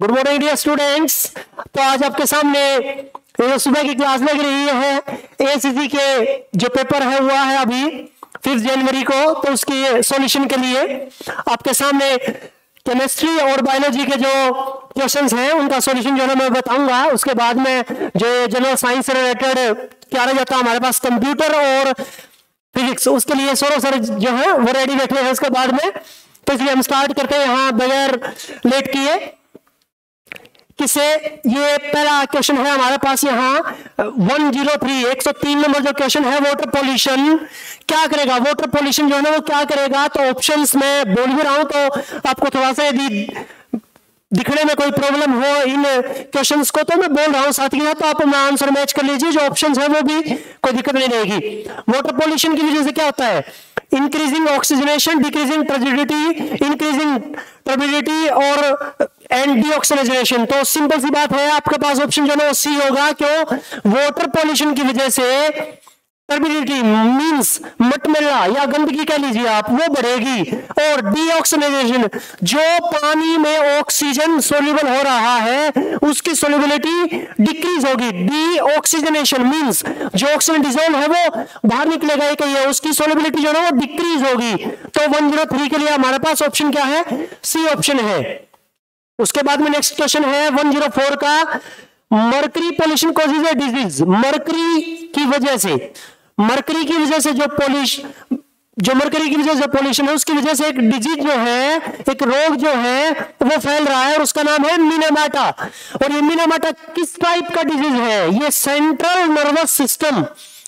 Good morning dear students तो आज आपके सामने ये सुबह की क्लास लग रही है एसीसी के जो पेपर है हुआ है अभी फिफ्थ जनवरी को तो उसकी सॉल्यूशन के लिए आपके सामने केमिस्ट्री और बायोलॉजी के जो क्वेश्चंस हैं, उनका सॉल्यूशन जो है मैं बताऊँगा। उसके बाद में जो जनरल साइंस से रिलेटेड क्या रह जाता है हमारे पास कंप्यूटर और फिजिक्स उसके लिए सोरो सर जो है, वो रेडी बैठे हैं उसके बाद में। तो इसलिए हम स्टार्ट करते हैं, यहाँ बगैर लेट किए। किसे? ये पहला क्वेश्चन है हमारे पास यहाँ। 103 103 नंबर जो क्वेश्चन है वाटर पॉल्यूशन क्या करेगा? वाटर पॉल्यूशन जो है ना, वो क्या करेगा? तो ऑप्शंस में बोल भी रहा हूँ तो आपको थोड़ा सा यदि दिखने में कोई प्रॉब्लम हो इन क्वेश्चंस को तो मैं बोल रहा हूँ साथ ही तो आप अपना आंसर मैच कर लीजिए। जो ऑप्शंस है, वो भी कोई दिक्कत नहीं रहेगी। वाटर पॉल्यूशन की वजह से क्या होता है? Increasing oxygenation decreasing turbidity increasing turbidity और एंड तो सिंपल सी बात है, आपके पास ऑप्शन जो है वो सी होगा, क्यों? वाटर पॉल्यूशन की वजह से टर्बिडिटी मींस मटमिला या गंदगी कह लीजिए आप, वो बढ़ेगी। और डीऑक्सीजनेशन जो पानी में ऑक्सीजन सोल्यूबल हो रहा है, उसकी सोल्यूबिलिटी डिक्रीज होगी। डीऑक्सीजनेशन मींस जो ऑक्सीजन डिजोल्व है, वो बाहर निकलेगा एक है, उसकी सोल्यूबिलिटी जो है वो डिक्रीज होगी। तो 103 के लिए हमारे पास ऑप्शन क्या है? सी ऑप्शन है। उसके बाद में नेक्स्ट क्वेश्चन है 104 का mercury pollution causes a disease mercury की वजह से मरकरी की वजह से जो पॉलिश जो मरकरी की वजह से पॉल्यूशन है, उसकी वजह से एक डिज़ीज़ जो है, एक रोग जो है, वो फैल रहा है और उसका नाम है मिनेमाटा और ये मिनेमाटा किस टाइप का डिज़ीज़ है? ये सेंट्रल नर्वस सिस्टम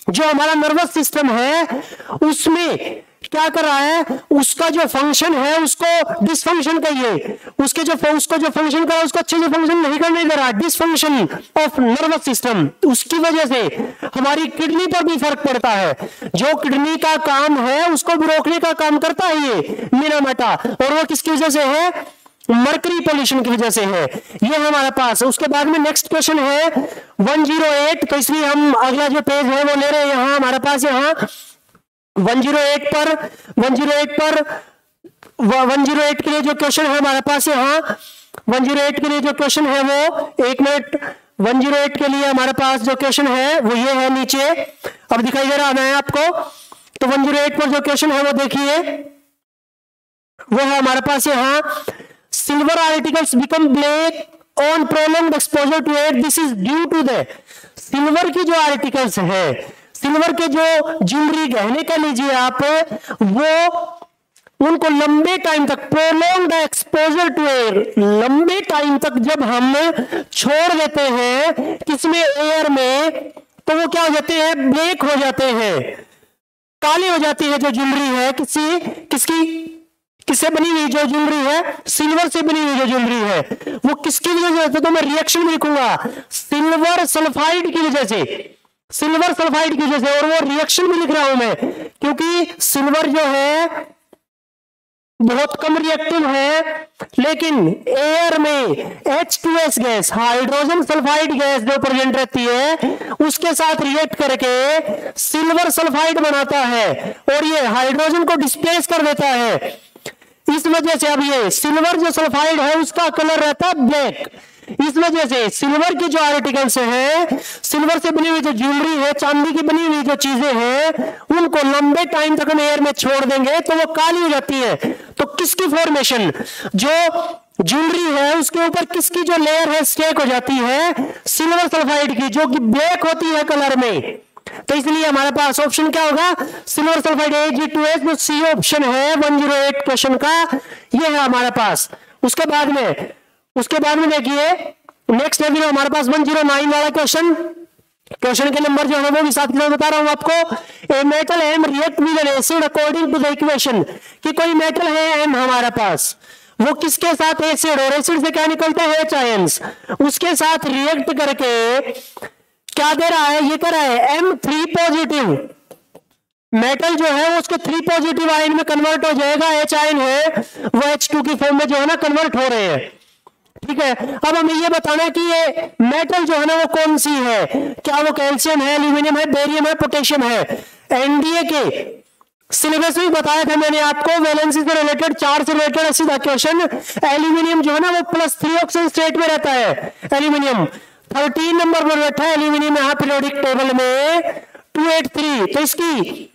जो हमारा नर्वस सिस्टम है, उसमें क्या कर रहा है? उसका जो फ़ंक्शन है, उसको डिसफंक्शन कहिए। उसके जो उसको जो फ़ंक्शन कर, उसको अच्छे से फ़ंक्शन नहीं करने दे रहा। डिसफंक्शन ऑफ़ नर्वस सिस्टम उसकी वजह से हमारी किडनी पर भी फ़र्क पड़ता है। जो किडनी का काम है, उसको रोकने का काम करता है ये मीनामाटा और वो किसकी वजह से है? मरकरी पोल्यूशन की वजह से है। ये हमारे पास। उसके बाद में नेक्स्ट क्वेश्चन है। 108 तो इसलिए हम अगला जो पेज है, वो ले रहे हैं। यहाँ हमारे पास यहाँ 108 पर 108 पर 108 के लिए जो क्वेश्चन है हमारे पास यहाँ 108 के लिए जो क्वेश्चन है वो, एक मिनट 108 के लिए हमारे पास जो क्वेश्चन है, वो ये है नीचे। अब दिखाई दे रहा है आपको। तो 108 पर जो क्वेश्चन है वो देखिए। वो है हमारे पास यहाँ silver articles become black on prolong exposure to air this is due to the silver की जो आर्टिकल्स है सिल्वर के जो ज्वेलरी गहने का लीजिए आप, वो उनको लंबे टाइम तक प्रोलोंग एक्सपोजर टू एयर लंबे टाइम तक जब हम छोड़ देते हैं किसमें एयर में तो वो क्या हो जाते हैं? ब्रेक हो जाते हैं। काली हो जाती है जो ज्वेलरी है, किसी, किसकी, किससे बनी हुई जो ज्वेलरी है? सिल्वर से बनी हुई जो ज्वेलरी है। वो किसकी वजह से? तो मैं रिएक्शन भी लिखूँगा। सिल्वर सल्फाइड की वजह से। सिल्वर सल्फाइड की वजह से और वो रिएक्शन भी लिख रहा हूँ मैं, क्योंकि सिल्वर जो है, बहुत कम रिएक्टिव है, लेकिन एयर में H2S gas hydrogen sulphide gas जो प्रेजेंट रहती है, उसके साथ रिएक्ट करके सिल्वर सल्फाइड बनाता है, और ये हाइड्रोजन को डिस्प्लेस कर देता है। इस वजह से अब ये सिल्वर जो सल्फाइड है, उसका कलर रहता है ब्लैक इस वजह से सिल्वर की जो आर्टिकल्स है, सिल्वर से बनी हुई जो ज्वेलरी है, चांदी की बनी हुई जो चीज़ें हैं, उनको लंबे टाइम तक हम एयर में छोड़ देंगे तो वो काली हो जाती है। तो किसकी फॉर्मेशन जो ज्वेलरी है, उसके ऊपर किसकी जो लेयर है स्टेक हो जाती है, सिल्वर सल्फाइड की, जो कि ब्लैक होती है कलर में। तो इसलिए हमारे पास ऑप्शन क्या होगा? Silver sulphide A G two S जो सी ऑप्शन है 108 क्वेश्चन का, ये है हमारे पास। उसके बाद में उसके बाद में देखिए नेक्स्ट है हमारे पास 109 वाला क्वेश्चन क्वेश्चन के नंबर जो है वो भी साथ के बता रहा हूँ आपको। A metal M react with an acid according to the equation कि कोई मेटल है एम हमारे पास? वो किसके साथ एसिड और एसिड से क्या निकलता है? एच आयंस उसके साथ रिएक्ट करके क्या दे रहा है? ये कर रहा है एम थ्री पॉजिटिव मेटल जो है वो उसके थ्री पॉजिटिव आयन में कन्वर्ट हो जाएगा। एच आयन है, वो एच टू की फॉर्म में जो है ना कन्वर्ट हो रहे हैं। ठीक है? अब हमें ये बताना कि ये मेटल जो है ना, वो कौन सी है? क्या वो कैल्शियम है एल्यूमिनियम है बेरियम है पोटेशियम है? एनडीए के सिलेबस में बताया था मैंने आपको वैलेंसी से रिलेटेड चार से रिलेटेड सीधा क्वेश्चन एल्यूमिनियम जो है ना, वो प्लस थ्री ऑक्सीजन स्टेट में रहता है एल्यूमिनियम थर्टीन नंबर पर बैठा है एल्यूमिनियम यहाँ पीरियोडिक टेबल में। टू एट थ्री तो इसकी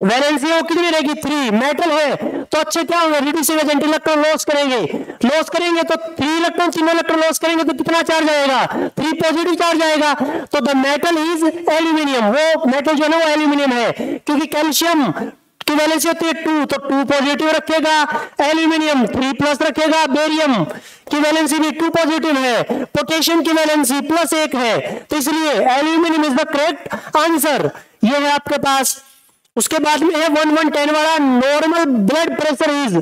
वैलेंसी वो कितनी रहेगी? थ्री मेटल है। तो अच्छे क्या होंगे? रिड्यूसिंग एजेंट इलेक्ट्रॉन लॉस करेंगे। लॉस करेंगे तो थ्री इलेक्ट्रॉन तीन इलेक्ट्रॉन लॉस करेंगे तो कितना चार्ज आएगा? थ्री पॉजिटिव चार्ज आएगा। तो द मेटल इज़ एल्यूमिनियम वो मेटल जो है वो एल्यूमिनियम है। क्योंकि कैल्शियम की वैलेंसी होती है? टू तो टू पॉजिटिव रखेगा। एल्यूमिनियम थ्री प्लस रखेगा। बेरियम की वैलेंसी भी टू पॉजिटिव है। पोटेशियम की वैलेंसी प्लस एक है। तो इसलिए aluminium is the correct answer ये है आपके पास। उसके बाद में है वन वन टेन वाला normal blood pressure is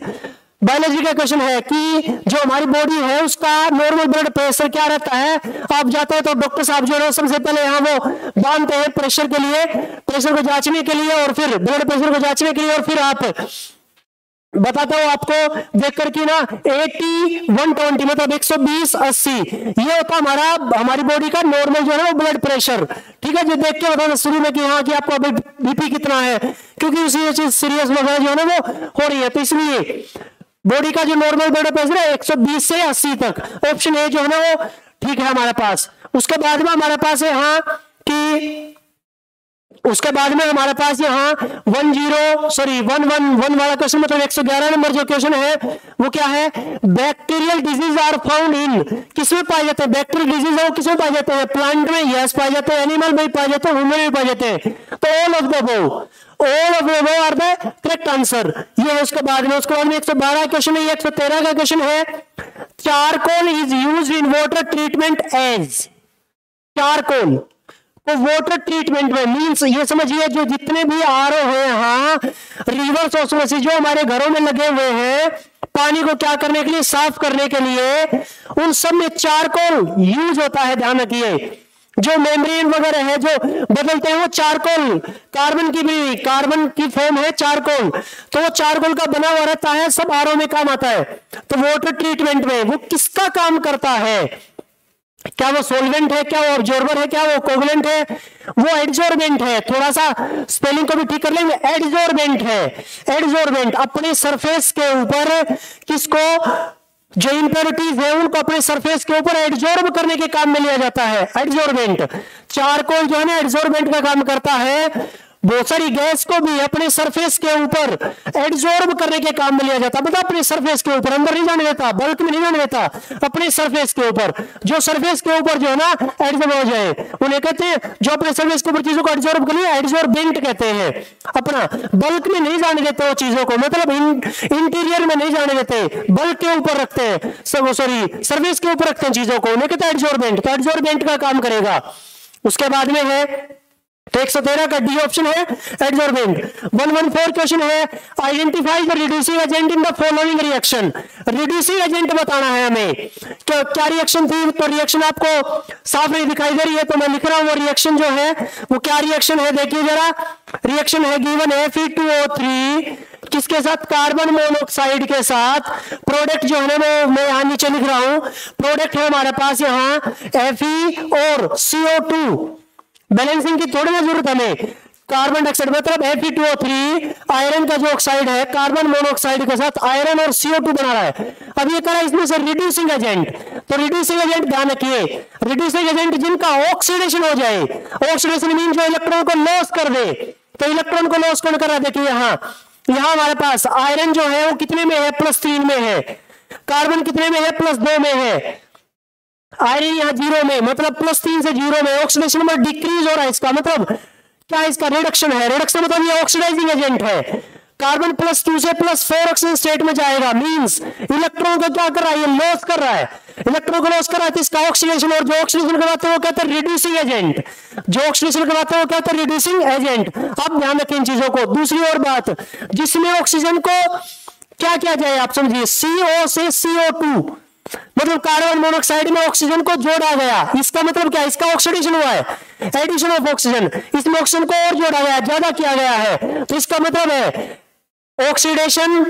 biology का क्वेश्चन है कि जो हमारी बॉडी है, उसका नॉर्मल ब्लड प्रेशर क्या रहता है? आप जाते हैं तो डॉक्टर साहब जो है, सबसे पहले यहाँ वो बांधते हैं प्रेशर के लिए प्रेशर को जांचने के लिए और फिर ब्लड प्रेशर को जांचने के लिए और फिर आप बताता हूँ आपको, देख करके ना 80 120 मतलब 120 80 ये होता हमारा, हमारी बॉडी का नॉर्मल जो है वो ब्लड प्रेशर ठीक है जो देख के बताना शुरू में कि हाँ कि आपका बीपी कितना है, क्योंकि उसी चीज़ सीरियस वगैरह जो है ना, वो हो रही है। तो इसलिए बॉडी का जो नॉर्मल ब्लड प्रेशर है 120 से 80 तक। ऑप्शन ए जो है ना, वो ठीक है हमारे पास। उसके बाद में हमारे पास है हाँ कि उसके बाद में हमारे पास यहाँ one zero sorry one one one वाला क्वेश्चन मतलब एक सौ ग्यारह नंबर जो क्वेश्चन है, वो क्या है? Bacterial disease are found in किसमें पाए जाते हैं? बैक्टीरियल डिज़ीज़ है, वो किसमें पाए जाते हैं? प्लांट में यस पाए जाते हैं। एनिमल में पाए जाते हैं ह्यूमन में पाए जाते हैं। तो all of the above all of the are the correct answer ये है उसके बाद में, उसके बाद में एक सौ बारह क्वेश्चन है, एक सौ तेरह का क्वेश्चन है। Charcoal is use in water treatment as charcoal तो वाटर ट्रीटमेंट में मीन्स ये समझिए जो जितने भी आर है हाँ रिवर्स ऑस्मोसिस जो हमारे घरों में लगे हुए हैं, पानी को क्या करने के लिए, साफ़ करने के लिए, उन सब में चारकोल यूज़ होता है, ध्यान रखिए। जो मेम्ब्रेन वगैरह है, जो बदलते हैं, वो चारकोल कार्बन की भी कार्बन की फॉर्म है चारकोल तो वो चारकोल का बना हुआ रहता है, सब आर में काम आता है। तो वाटर ट्रीटमेंट में वो किसका काम करता है? क्या वो सोलवेंट है? क्या वो ऑब्जॉर्बर है? क्या वो कोवलेंट है? वो एड्जॉर्बेंट है। थोड़ा सा स्पेलिंग को भी ठीक कर लेंगे। एड्जॉर्बेंट है। एड्जॉर्बेंट अपने सरफेस के ऊपर किसको? जो इंप्योरिटीज है, उनको अपने सरफेस के ऊपर एड्जॉर्ब करने के काम में लिया जाता है। एड्जॉर्बेंट चारकोल जो है ना एड्जॉर्बेंट का काम करता है। बहुत सारी गैस को भी अपने सरफेस के ऊपर एड्जॉर्ब करने के काम में लिया जाता। मतलब अपने सरफेस के ऊपर, अंदर नहीं जाने देता बल्क में नहीं जाने देता, अपने सरफेस के ऊपर। जो सरफेस के ऊपर जो है ना एड्जॉर्ब हो जाए। उन्हें कहते हैं, जो अपने सरफेस के ऊपर चीज़ों को एड्जॉर्ब कर लिया एड्जॉर्बेंट कहते हैं। अपना बल्क में नहीं जाने देते चीज़ों को मतलब इंटीरियर में नहीं जाने देते। बल्क के ऊपर रखते हैं सॉरी सर्विस के ऊपर रखते हैं चीज़ों को। उन्हें कहते हैं एड्जॉर्बेंट तो एड्जॉर्बेंट का काम करेगा। उसके बाद में है तो एक सौ तेरह का डी ऑप्शन है adsorbent one one four question है identify the reducing agent in the following reaction reducing agent बताना है हमें। क्या क्या रिएक्शन थी? तो रिएक्शन आपको साफ़ नहीं दिखाई दे रही है तो मैं लिख रहा हूँ वो रिएक्शन जो है, वो क्या रिएक्शन है? देखिए जरा रिएक्शन है गिवन है फ़ी टू ओ थ्री किसके साथ? कार्बन मोनोक्साइड के साथ। प्रोडक्ट जो है वो मैं यहाँ नीचे लिख रहा हूँ। प्रोडक्ट है हमारे पास यहाँ एफ़ और सीओ टू बैलेंसिंग की थोड़ी ना ज़रूरत हमें। कार्बन डाइऑक्साइड मतलब Fe2O3 आयरन का जो ऑक्साइड है कार्बन मोनोऑक्साइड के साथ आयरन और CO2 बना रहा है। अब ये करा इसमें से रिड्यूसिंग एजेंट तो रिड्यूसिंग एजेंट ध्यान रखिए। रिड्यूसिंग एजेंट जिनका ऑक्सीडेशन हो जाए ऑक्सीडेशन मीन जो इलेक्ट्रॉन को लॉस कर दे। तो इलेक्ट्रॉन को लॉस कौन कर रहा देखिए यहाँ। यहाँ हमारे पास आयरन जो है वो कितने में है? प्लस तीन में है। कार्बन कितने में है? प्लस दो में है। आयरन यहाँ ज़ीरो में मतलब प्लस तीन से ज़ीरो में ऑक्सीडेशन नंबर डिक्रीज हो रहा है इसका मतलब। क्या इसका रिडक्शन है? रिडक्शन मतलब ये ऑक्सीडाइजिंग एजेंट है। कार्बन प्लस टू से प्लस फोर ऑक्सीजन स्टेट में जाएगा। मींस इलेक्ट्रॉन को क्या कर रहा है? ये लॉस कर रहा है। इलेक्ट्रॉन को लॉस कर रहा है तो इसका ऑक्सीडेशन और जो ऑक्सीडेशन करवाते हैं वो कहते हैं? रिड्यूसिंग एजेंट जो ऑक्सीडेशन करवाते हैं वो कहते हैं? रिड्यूसिंग एजेंट अब ध्यान रखें इन चीज़ों को। दूसरी और बात, जिसमें ऑक्सीजन को क्या किया जाए आप समझिए? सीओ से सीओ टू मतलब कार्बन मोनोक्साइड में ऑक्सीजन को जोड़ा गया। इसका मतलब क्या? इसका ऑक्सीडेशन हुआ है। एडिशन ऑफ़ ऑक्सीजन इसमें ऑक्सीजन को और जोड़ा गया, ज़्यादा किया गया है। तो इसका मतलब है ऑक्सीडेशन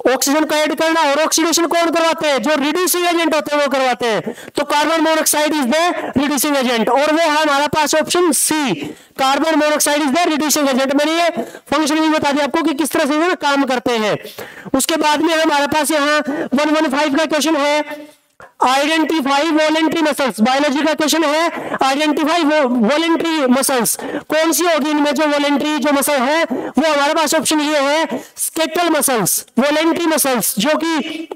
ऑक्सीजन को ऐड करना और ऑक्सीडेशन कौन करवाते हैं? जो रिड्यूसिंग एजेंट होते हैं वो करवाते हैं। तो carbon monoxide is the reducing agent और वो है हमारा पास option C carbon monoxide is the reducing agent मैंने ये फ़ंक्शन भी बता दिया आपको कि किस तरह से काम करते हैं। उसके बाद में हमारे पास यहाँ वन वन फाइव का क्वेश्चन है। आइडेंटिफाई वॉलेंट्री मसल्स बायोलॉजी का क्वेश्चन है आइडेंटिफाई वॉलेंट्री मसल्स कौन सी होगी इनमें जो वॉलेंट्री जो मसल है, वो हमारे पास ऑप्शन ये है स्केटल मसल्स वॉलेंट्री मसल्स जो कि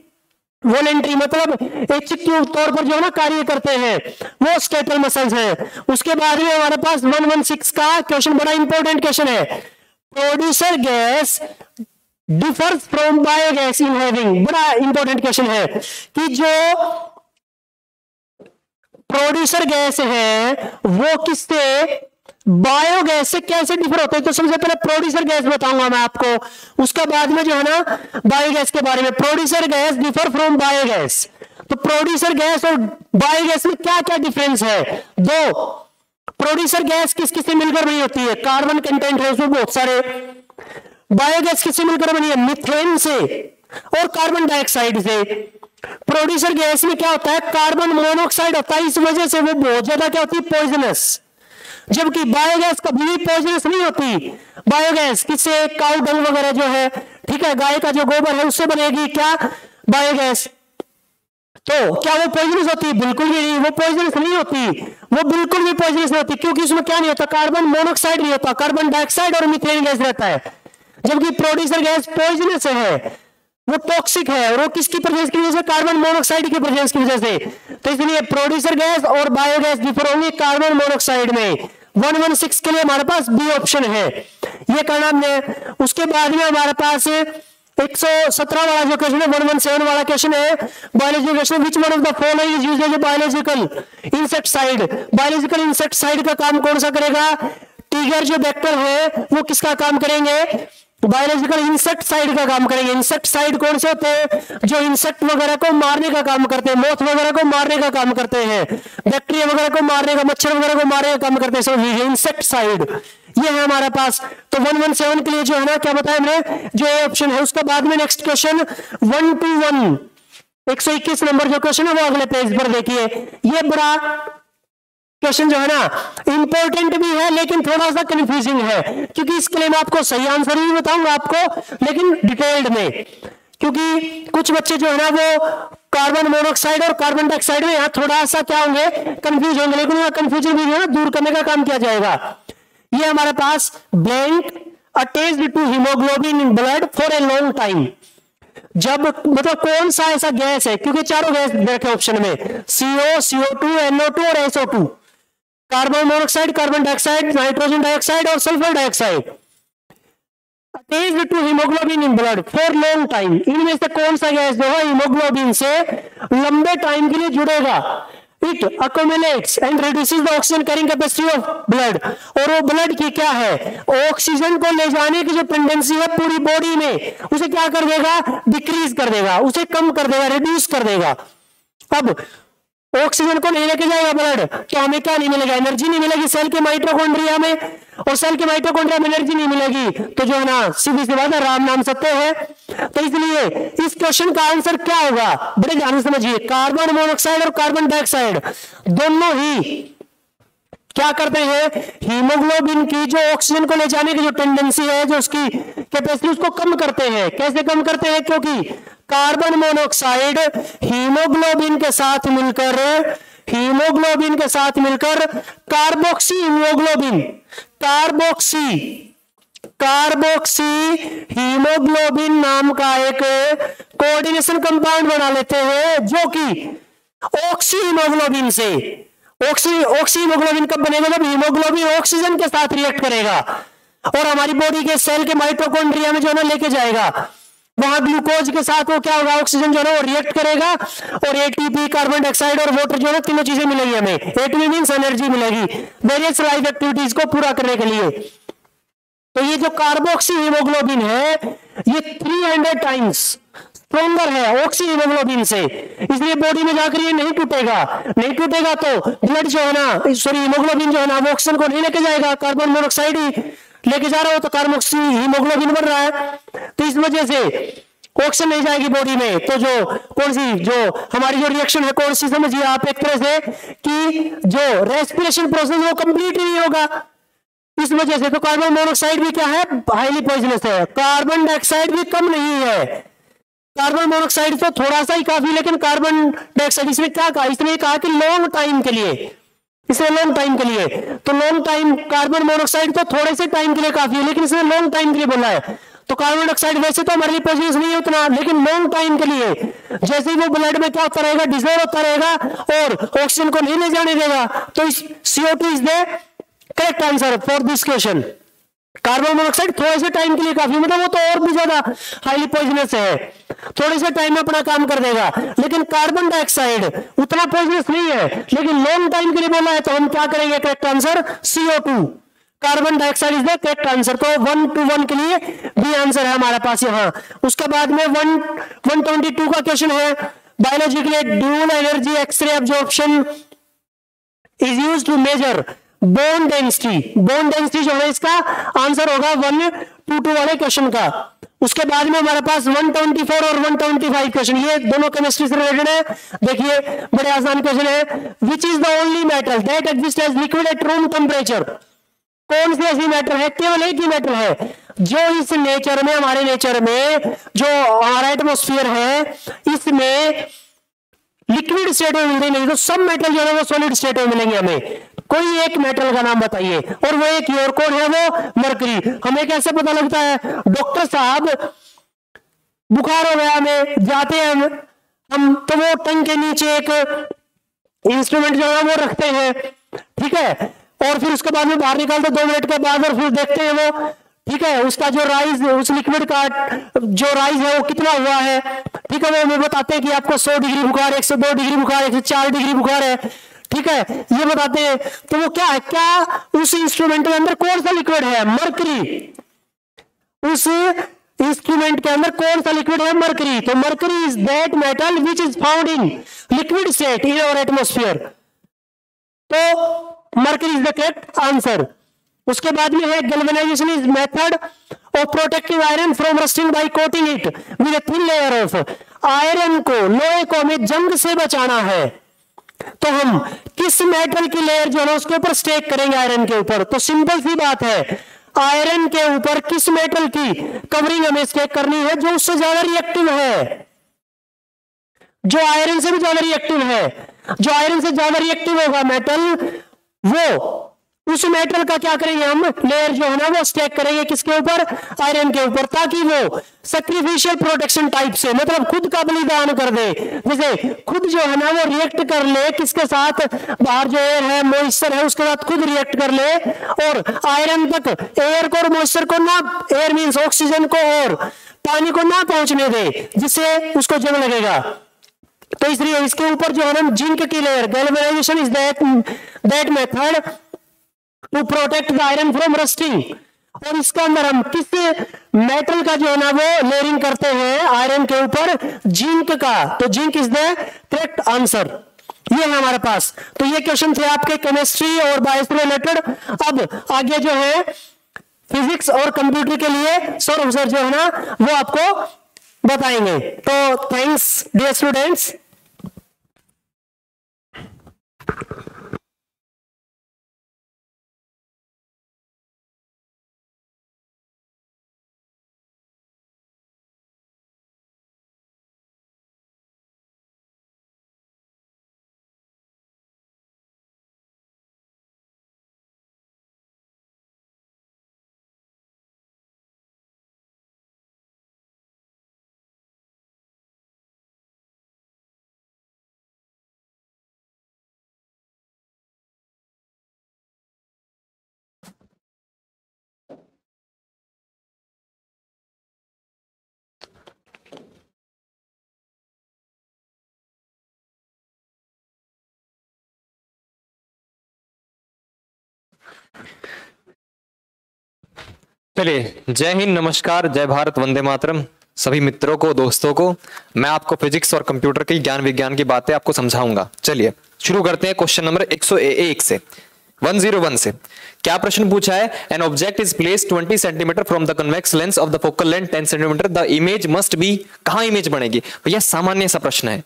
वॉलेंट्री मतलब इच्छित तौर पर जो है ना कार्य करते हैं, वो स्केटल मसल्स हैं। उसके बाद में हमारे पास 116 का क्वेश्चन बड़ा इंपॉर्टेंट क्वेश्चन है। Producer gas differs from biogas in having बड़ा इंपॉर्टेंट क्वेश्चन है कि जो प्रोड्यूसर गैस है, वो किससे? बायोगैस से कैसे डिफर होते हैं? तो सबसे पहले प्रोड्यूसर गैस बताऊँगा मैं आपको। उसका बाद में जो है ना बायोगैस के बारे में। Producer gas differ from biogas तो प्रोड्यूसर गैस और बायोगैस में क्या क्या डिफरेंस है? दो प्रोड्यूसर गैस किस किस से मिलकर बनी होती है? कार्बन कंटेंट है उसमें बहुत सारे। बायोगैस किससे मिलकर बनी है, मिथेन से और कार्बन डाइऑक्साइड से। प्रोड्यूसर गैस में क्या होता है? कार्बन मोनोऑक्साइड होता है, इस वजह से वो बहुत ज़्यादा क्या होती है? पॉइजनस जबकि बायोगैस कभी भी पॉइजनस नहीं होती। बायोगैस किससे काउ डंग वगैरह जो है, ठीक है? गाय का जो गोबर है, उससे बनेगी क्या? बायोगैस तो क्या वो पॉइजनस होती? है बिल्कुल भी नहीं। वो पॉइजनस नहीं होती। वो बिल्कुल भी पॉइजनस नहीं होती, क्योंकि उसमें क्या नहीं होता? कार्बन मोनोऑक्साइड नहीं होता। कार्बन डाइऑक्साइड और मिथेन गैस रहता है। जबकि प्रोड्यूसर गैस पॉइजनस है। वो टॉक्सिक है और वो किसकी प्रेजेंस की वजह से? कार्बन मोनोक्साइड की प्रेजेंस की वजह से। तो इसलिए प्रोड्यूसर गैस और बायोगैस डिफर होंगे कार्बन मोनोऑक्साइड में। 116 के लिए हमारे पास बी ऑप्शन है। ये करना हमने उसके बाद में हमारे पास 117 वाला जो क्वेश्चन है 117 वाला क्वेश्चन है। Biological question which one of the following is as biological insecticide biological insecticide का काम कौन सा करेगा? टीगर जो वेक्टर है, वो किसका काम करेंगे? बायोलॉजिकल इंसेक्ट साइड का काम करेंगे इंसेक्ट साइड कौन से होते हैं? जो इंसेक्ट वगैरह को मारने का काम करते हैं। मोथ वगैरह को मारने का काम करते हैं। बैक्टीरिया वगैरह को मारने का, मच्छर वगैरह को मारने का काम करते हैं। समझिए इंसेक्ट साइड ये है हमारे पास। तो 117 के लिए जो है ना, क्या बताया हमने? जो ए ऑप्शन है, उसके बाद में next question one two one एक सौ इक्कीस नंबर जो क्वेश्चन है, वो अगले पेज पर देखिए। ये बड़ा क्वेश्चन जो है ना इंपॉर्टेंट भी है, लेकिन थोड़ा सा कंफ्यूजिंग है। क्योंकि इसके लिए मैं आपको सही आंसर भी बताऊँगा आपको, लेकिन डिटेल्ड में। क्योंकि कुछ बच्चे जो है ना, वो कार्बन मोनोऑक्साइड और कार्बन डाइऑक्साइड में यहाँ थोड़ा सा क्या होंगे कंफ्यूज होंगे, लेकिन यहाँ कंफ्यूजन भी जो है दूर करने का काम किया जाएगा। ये हमारे पास blank attached to haemoglobin in blood for a long time जब मतलब कौन सा ऐसा गैस है? क्योंकि चारों गैस देखे ऑप्शन में। CO CO two NO two और SO two carbon monoxide carbon dioxide nitrogen dioxide और sulphur dioxide attached to haemoglobin in blood for long time इनमें से कौन सा गैस जो है हीमोग्लोबिन से लंबे टाइम के लिए जुड़ेगा? It accumulates and reduces the oxygen carrying capacity of blood और वो ब्लड की क्या है? ऑक्सीजन को ले जाने की जो टेंडेंसी है पूरी बॉडी में, उसे क्या कर देगा? डिक्रीज कर देगा, उसे कम कर देगा रिड्यूस कर देगा। अब ऑक्सीजन को नहीं लेके जाएगा ब्लड तो हमें क्या नहीं मिलेगा एनर्जी नहीं मिलेगी सेल के माइट्रोकॉन्ड्रिया में, और सेल के माइट्रोकॉन्ड्रिया में एनर्जी नहीं मिलेगी। तो जो है ना, सीधी सी बात है, राम नाम सत्य है। तो इसलिए इस क्वेश्चन का आंसर क्या होगा? बड़े ध्यान समझिए कार्बन मोनोऑक्साइड और कार्बन डाइऑक्साइड दोनों ही क्या करते हैं? हीमोग्लोबिन की जो ऑक्सीजन को ले जाने की जो टेंडेंसी है, जो उसकी कैपेसिटी उसको कम करते हैं। कैसे कम करते हैं? क्योंकि कार्बन मोनोऑक्साइड हीमोग्लोबिन के साथ मिलकर, हीमोग्लोबिन के साथ मिलकर carboxy haemoglobin, carboxy carboxy haemoglobin नाम का एक कोऑर्डिनेशन कंपाउंड बना लेते हैं, जो कि ऑक्सी हीमोग्लोबिन से। ऑक्सी ऑक्सी हीमोग्लोबिन कब बनेगा? जब हीमोग्लोबिन ऑक्सीजन के साथ रिएक्ट करेगा और हमारी बॉडी के सेल के माइट्रोकॉन्ड्रिया में जो है लेके जाएगा। वहाँ ग्लूकोज के साथ वो क्या होगा? ऑक्सीजन जो है वो रिएक्ट करेगा और एटीपी कार्बन डाइऑक्साइड और वाटर जो है तीनों चीज़ें मिलेगी हमें। एटीपी मीन एनर्जी मिलेगी। वेरियस लाइफ एक्टिविटीज़ को पूरा करने के लिए। तो ये जो कार्बोक्सी हीमोग्लोबिन है, ये 300 टाइम्स स्ट्रोंगर है ऑक्सी हीमोग्लोबिन से। इसलिए बॉडी में जाकर ये नहीं टूटेगा। नहीं टूटेगा तो ब्लड जो है ना सॉरी हीमोग्लोबिन जो है ना, वो ऑक्सीजन को नहीं लेके जाएगा कार्बन मोनोक्साइड ही लेके जा रहा हो तो कार्बोक्सी हीमोग्लोबिन बन रहा है। तो इस वजह से ऑक्सीजन नहीं जाएगी बॉडी में। तो जो, कौन सी, जो हमारी जो रिएक्शन है, कौन सी समझिए आप एक तरह से कि जो रेस्पिरेशन प्रोसेस वो कंप्लीट नहीं होगा। इस वजह से तो कार्बन मोनोक्साइड भी क्या है? हाईली पॉइजनस है। कार्बन डाइऑक्साइड भी कम नहीं है। कार्बन मोनोक्साइड तो थोड़ा सा ही काफ़ी, लेकिन कार्बन डाइऑक्साइड इसमें क्या कहा? इसने कहा कि लॉन्ग टाइम के लिए। इसने लॉन्ग टाइम के लिए। तो लॉन्ग टाइम कार्बन मोनोक्साइड तो थोड़े से टाइम के लिए काफ़ी है, लेकिन इसने लॉन्ग टाइम के लिए बोला है। तो कार्बन डाइऑक्साइड वैसे तो हमारे लिए पॉजिटिव नहीं है उतना, लेकिन लॉन्ग टाइम के लिए। जैसे ही वो ब्लड में क्या होता रहेगा डिजोल्व होता रहेगा और ऑक्सीजन को नहीं ले जाने देगा तो CO two is the correct answer for this question carbon monoxide थोड़े से टाइम के लिए काफ़ी मतलब वो तो और भी ज़्यादा हाईली पॉइजनस है। थोड़े से टाइम में अपना काम कर देगा। लेकिन कार्बन डाइऑक्साइड उतना पॉइजनस नहीं है, लेकिन लॉन्ग टाइम के लिए बोला है तो हम क्या करेंगे? Correct answer CO two carbon dioxide is the correct answer तो वन टू वन के लिए भी आंसर है हमारे पास यहाँ। उसके बाद में वन वन ट्वेंटी टू का क्वेश्चन है। बायोलॉजी के लिए dual energy X-ray absorption is use to measure bone density bone density जो है इसका आंसर होगा वन टू टू वाले क्वेश्चन का। उसके बाद में हमारे पास 124 और 125 क्वेश्चन ये दोनों केमिस्ट्री से रिलेटेड है। देखिए, बड़े आसान क्वेश्चन है। Which is the only metal that exist as liquid at room temperature कौन सी ऐसी मेटल है? केवल एक ही मेटल है। जो इस नेचर में, हमारे नेचर में, जो हमारा एटमोस्फियर है, इसमें लिक्विड स्टेट में मिलते नहीं तो सब मेटल जो है वो सॉलिड स्टेट में मिलेंगे हमें। कोई एक मेटल का नाम बताइए। और वो एक और कौन है, वो मरकरी हमें कैसे पता लगता है? डॉक्टर साहब, बुखार हो गया हमें, जाते हैं हम। तो वो टंग के नीचे एक इंस्ट्रूमेंट जो है वो रखते हैं। ठीक है? और फिर उसके बाद में बाहर निकालते, दो मिनट के बाद और फिर देखते हैं वो। ठीक है, उसका जो राइज उस लिक्विड का जो राइज है वो कितना हुआ है। ठीक है, वो हमें बताते हैं कि आपको 100 डिग्री बुखार 102 डिग्री बुखार 104 डिग्री बुखार है। ठीक है, ये बताते हैं। तो वो क्या है? क्या उस इंस्ट्रूमेंट के अंदर कौन सा लिक्विड है? मरकरी उस इंस्ट्रूमेंट के अंदर कौन सा लिक्विड है? मरकरी तो mercury is that metal which is found in liquid set in atmosphere तो mercury is the correct answer उसके बाद में है galvanization is method of protective iron from rusting by coating it with thin layer of iron को, लोहे को हमें जंग से बचाना है। तो हम किस मेटल की लेयर जो है उसके ऊपर स्टेक करेंगे आयरन के ऊपर? तो सिंपल सी बात है आयरन के ऊपर किस मेटल की कवरिंग हमें स्टेक करनी है जो उससे ज़्यादा रिएक्टिव है? जो आयरन से भी ज़्यादा रिएक्टिव है, जो आयरन से ज़्यादा रिएक्टिव होगा मेटल वो, उस मेटल का क्या करेंगे हम? लेयर जो है ना, वो स्टेक करेंगे किसके ऊपर? आयरन के ऊपर, ताकि वो सेक्रीफिशियल प्रोटेक्शन टाइप से मतलब खुद का बलिदान कर दे। जैसे खुद जो है ना, वो रिएक्ट कर ले किसके साथ? बाहर जो एयर है मॉइस्चर है, उसके साथ खुद रिएक्ट कर ले। और आयरन तक एयर को और मॉइस्चर को ना एयर मीन ऑक्सीजन को और पानी को ना पहुँचने दे, जिससे उसको जंग लगेगा। तो इसलिए इसके ऊपर जो है ना, जिंक की layer galvanization is that that method to protect the iron from rusting और इसके अंदर हम किस मेटल का जो है ना, वो लेयरिंग करते हैं आयरन के ऊपर? जिंक का। तो zinc is the correct answer ये है हमारे पास। तो ये क्वेश्चन थे आपके केमिस्ट्री और बायो से रिलेटेड अब आगे जो है फिजिक्स और कंप्यूटर के लिए सौरभ सर जो है ना, वो आपको बताएँगे। तो थैंक्स डियर स्टूडेंट्स चलिए, जय हिंद, नमस्कार, जय भारत, वंदे मातरम। सभी मित्रों को, दोस्तों को, मैं आपको फिजिक्स और कंप्यूटर की ज्ञान विज्ञान की बातें आपको समझाऊँगा। चलिए, शुरू करते हैं क्वेश्चन नंबर 101 से 101 से। क्या प्रश्न पूछा है? An object is place 20 centimetre from the convex lens of the focal length 10 centimetre the image must be कहा इमेज बनेगी? भैया, सामान्य सा प्रश्न है।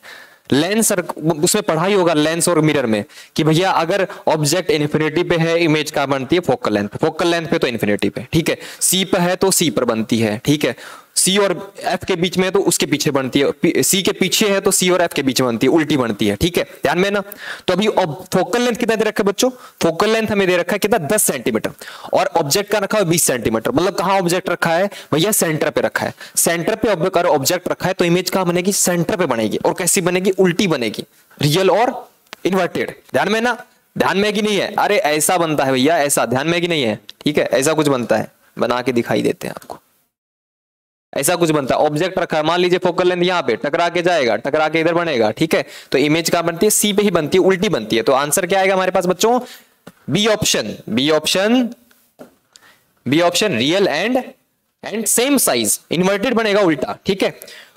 लेंस और उसमें पढ़ाई होगा लेंस और मिरर में कि भैया अगर ऑब्जेक्ट इन्फिनिटी पे है इमेज कहाँ बनती है? फोकल लेंथ फोकल लेंथ पे तो इन्फिनिटी पे, ठीक है? सी पर है तो सी पर बनती है, ठीक है? सी और एफ़ के बीच में है तो उसके पीछे बनती है। सी के पीछे है तो सी और एफ़ के बीच बनती है, उल्टी बनती है, ठीक है? ध्यान में ना? तो अभी फोकल लेंथ कितना दे रखा है बच्चों? फोकल लेंथ हमें दे रखा है कितना? दस सेंटीमीटर और ऑब्जेक्ट का रखा है बीस सेंटीमीटर मतलब कहाँ ऑब्जेक्ट रखा है? भैया सेंटर पे रखा है। सेंटर पे ऑब्जेक्ट रखा है तो इमेज कहाँ बनेगी? सेंटर पे बनेगी। और कैसी बनेगी? उल्टी बनेगी। रियल और इन्वर्टेड ध्यान में ना? ध्यान में कि नहीं है? अरे ऐसा बनता है भैया, ऐसा। ध्यान में कि नहीं है? ठीक है? ऐसा कुछ बनता है। बना के दिखाई देते हैं आपको। ऐसा कुछ बनता है। ऑब्जेक्ट रखा है। मान लीजिए फोकल लेंथ यहाँ पे, टकरा के जाएगा, टकरा के इधर बनेगा, ठीक है? तो इमेज कहाँ बनती है? सी पे ही बनती है, उल्टी बनती है। तो आंसर क्या आएगा हमारे पास बच्चों? B option B option B option real and and same size inverted बनेगा उल्टा, ठीक है?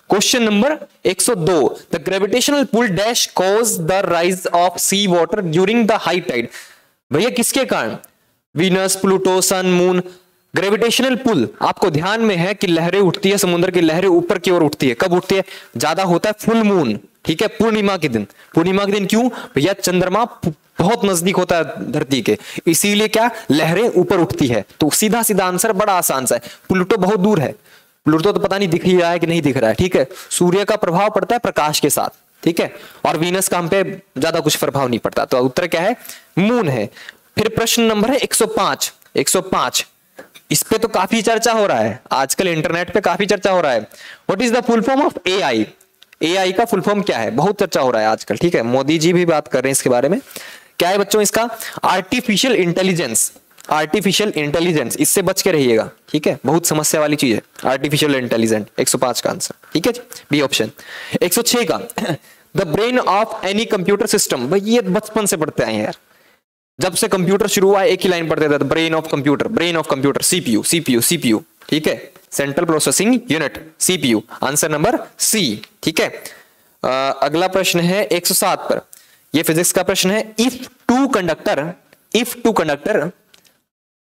Question number 102 the gravitational pull dash cause the rise of sea water during the high tide भैया, किसके कारण? Venus Pluto Sun Moon gravitational pull आपको ध्यान में है कि लहरें उठती है, समुद्र की लहरें ऊपर की ओर उठती है। कब उठती है? ज़्यादा होता है फुल मून ठीक है? पूर्णिमा के दिन। पूर्णिमा के दिन क्यों? भैया, चंद्रमा बहुत नज़दीक होता है धरती के। इसीलिए क्या? लहरें ऊपर उठती है। तो सीधा सीधा आंसर बड़ा आसान सा है। प्लूटो बहुत दूर है। प्लूटो तो पता नहीं दिख ही रहा है कि नहीं दिख रहा है, ठीक है? सूर्य का प्रभाव पड़ता है प्रकाश के साथ, ठीक है? और वीनस का हम पे ज़्यादा कुछ प्रभाव नहीं पड़ता। तो उत्तर क्या है? मून है। फिर प्रश्न नंबर है 105 105 इस पे तो काफ़ी चर्चा हो रहा है। आजकल इंटरनेट पे काफ़ी चर्चा हो रहा है। What is the full form of A I A I का फुल फॉर्म क्या है? बहुत चर्चा हो रहा है आजकल, ठीक है? मोदी जी भी बात कर रहे हैं इसके बारे में। क्या है बच्चों इसका? आर्टिफिशियल इंटेलिजेंस आर्टिफिशियल इंटेलिजेंस इससे बच के रहिएगा, ठीक है? बहुत समस्या वाली चीज़ है। आर्टिफिशियल इंटेलिजेंट 105 का आंसर ठीक है बी ऑप्शन 106 का। The brain of any computer system भाई, ये बचपन से पढ़ते आए हैं यार। जब से कंप्यूटर शुरू हुआ एक ही लाइन पढ़ते थे brain of computer brain of computer CPU CPU CPU ठीक है? Central processing unit CPU answer number C ठीक है? आ, अगला प्रश्न है 107 पर। यह फिजिक्स का प्रश्न है if two conductor if two conductor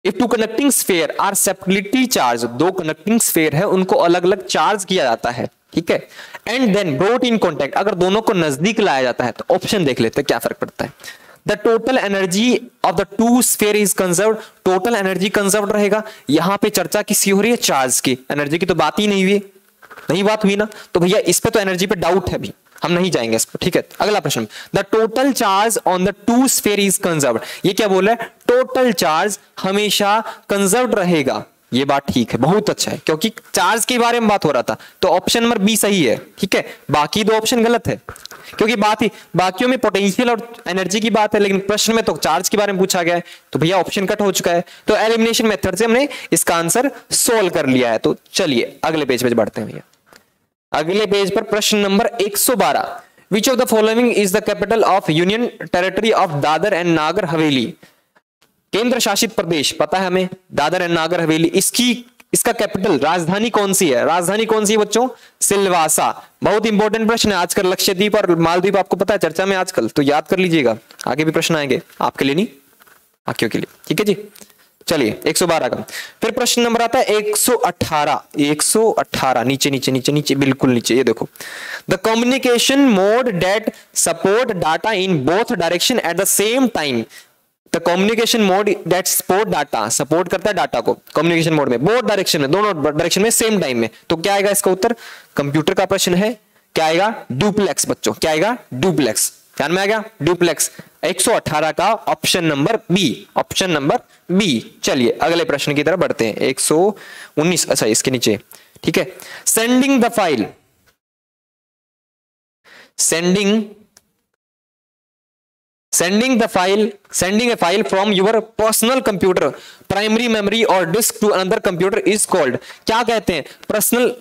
if two connecting sphere are separately charge दो कनेक्टिंग स्फेयर है उनको अलग अलग चार्ज किया जाता है ठीक है? And then brought in contact अगर दोनों को नज़दीक लाया जाता है तो ऑप्शन देख लेते हैं क्या फ़र्क पड़ता है। The total energy of the two sphere is conserve total energy conserve रहेगा। यहाँ पे चर्चा किसी हो रही है? चार्ज की। एनर्जी की तो बात ही नहीं हुई। नहीं बात हुई ना? तो भैया, इस पे तो एनर्जी पे डाउट है अभी। हम नहीं जाएँगे इस पर ठीक है? अगला प्रश्न। The total charge on the two sphere is conserve ये क्या बोल रहा है? टोटल चार्ज हमेशा कंजर्व रहेगा। ये बात ठीक है, बहुत अच्छा है, क्योंकि चार्ज के बारे में बात हो रहा था तो ऑप्शन नंबर बी सही है, ठीक है? बाकी दो ऑप्शन गलत है, क्योंकि बात ही, बाकियों में पोटेंशियल और एनर्जी की बात है, लेकिन प्रश्न में तो चार्ज के बारे में पूछा गया है तो भैया ऑप्शन कट हो चुका है तो एलिमिनेशन मेथड से हमने इसका आंसर सोल्व कर लिया है तो चलिए, अगले पेज पे बढ़ते हैं भैया। अगले पेज पर प्रश्न number 112 which of the following is the capital of union territory of Dadra and Nagar Haveli केंद्र शासित प्रदेश, पता है हमें? दादर एंड नागर हवेली, इसकी, इसका कैपिटल राजधानी कौन सी है? राजधानी कौन सी है बच्चों? सिलवासा। बहुत इंपॉर्टेंट प्रश्न है, आजकल लक्षद्वीप और मालदीप आपको पता है, चर्चा में आजकल तो याद कर लीजिएगा। आगे भी प्रश्न आएँगे, आपके लिए नहीं? बाकियों के लिए। ठीक है जी? चलिए 112 का। फिर प्रश्न नंबर आता है 118 118 नीचे नीचे नीचे नीचे, बिल्कुल नीचे, ये देखो। The communication mode that support data in both direction at the same time the communication mode that support data support करता है डाटा को कम्युनिकेशन मोड में। बोथ डायरेक्शन में, दोनों डायरेक्शन में सेम टाइम में। तो क्या आएगा इसका उत्तर? कंप्यूटर का प्रश्न है। क्या आएगा? डुप्लेक्स बच्चों। क्या आएगा? डुप्लेक्स ध्यान में आ गया? डुप्लेक्स 118 का option number B option number B चलिए, अगले प्रश्न की तरफ़ बढ़ते हैं। 119 अच्छा इसके नीचे। ठीक है? Sending the file sending sending the file, sending a file from your personal computer, primary memory or disk to another computer is called. क्या कहते हैं? पर्सनल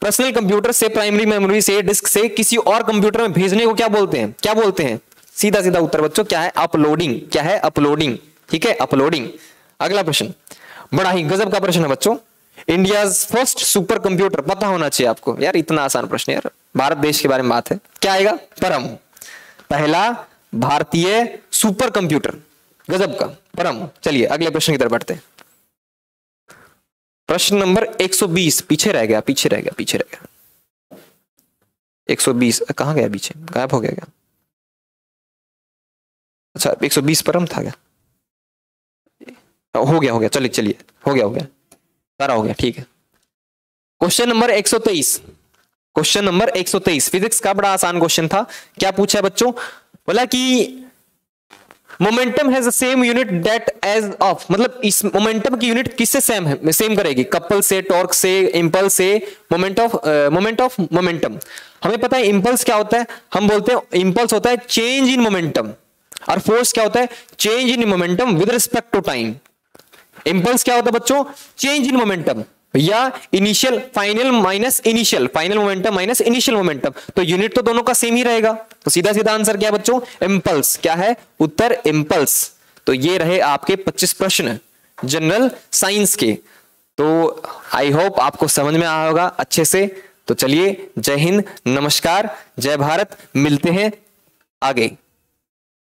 पर्सनल कंप्यूटर से प्राइमरी मेमोरी से डिस्क से किसी और कंप्यूटर में भेजने को क्या बोलते हैं? क्या बोलते हैं? सीधा सीधा उत्तर बच्चों, क्या है? अपलोडिंग क्या है? अपलोडिंग ठीक है? अपलोडिंग अगला प्रश्न। बड़ा ही गजब का प्रश्न है बच्चों। इंडिया फ़र्स्ट सुपर कंप्यूटर पता होना चाहिए आपको। यार, इतना आसान प्रश्न यार। भारत देश के बारे में बात है। क्या आएगा? परम। पहला भारतीय सुपर कंप्यूटर गजब का। परम, चलिए, अगले प्रश्न की तरफ़ बढ़ते हैं। प्रश्न नंबर 120 पीछे रह गया, पीछे रह गया, पीछे रह गया। 120 कहाँ गया पीछे? गायब हो गया क्या? अच्छा 120 परम था क्या? हो गया हो गया, चलिए चलिए, हो गया हो गया। सारा हो गया, ठीक है। Question number 123 question number 123 physics का बड़ा आसान क्वेश्चन था। क्या पूछा है बच्चों? बोला कि momentum has same unit that as of मतलब इस मोमेंटम की यूनिट किससे सेम है? सेम करेगी। कपल से टॉर्क से इंपल्स से moment of moment of momentum हमें पता है इंपल्स क्या होता है? हम बोलते हैं इंपल्स होता है चेंज इन मोमेंटम और फोर्स क्या होता है? Change in momentum with respect to time impulse क्या होता है बच्चों? चेंज इन मोमेंटम या initial final minus initial final momentum minus initial momentum तो यूनिट तो दोनों का सेम ही रहेगा। तो सीधा सीधा आंसर क्या है बच्चों? इंपल्स क्या है? उत्तर इंपल्स तो ये रहे आपके 25 प्रश्न जनरल साइंस के। तो आई होप आपको समझ में आया होगा अच्छे से। तो चलिए, जय हिंद, नमस्कार, जय भारत। मिलते हैं आगे।